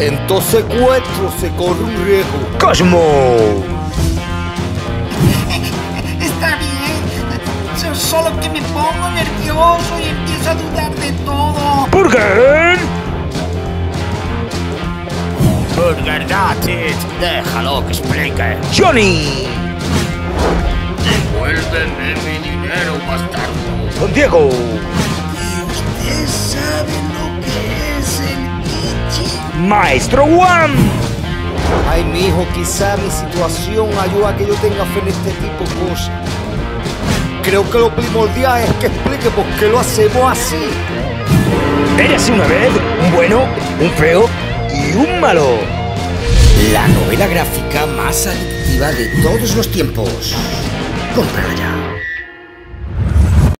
En todo secuestro se corre un riesgo. ¡Cosmo! Está bien. So- Solo que me pongo nervioso y empiezo a dudar de todo. ¡Burger! Burger, that's it. Déjalo que explique. ¡Johnny! Devuélveme mi dinero, bastardo. ¡Don Diego! ¡Maestro Juan! Ay, mi hijo, quizá mi situación ayuda a que yo tenga fe en este tipo de cosas. Creo que lo primordial es que explique por qué lo hacemos así. Érase una vez un bueno, un feo y un malo. La novela gráfica más adictiva de todos los tiempos. Cómprala ya.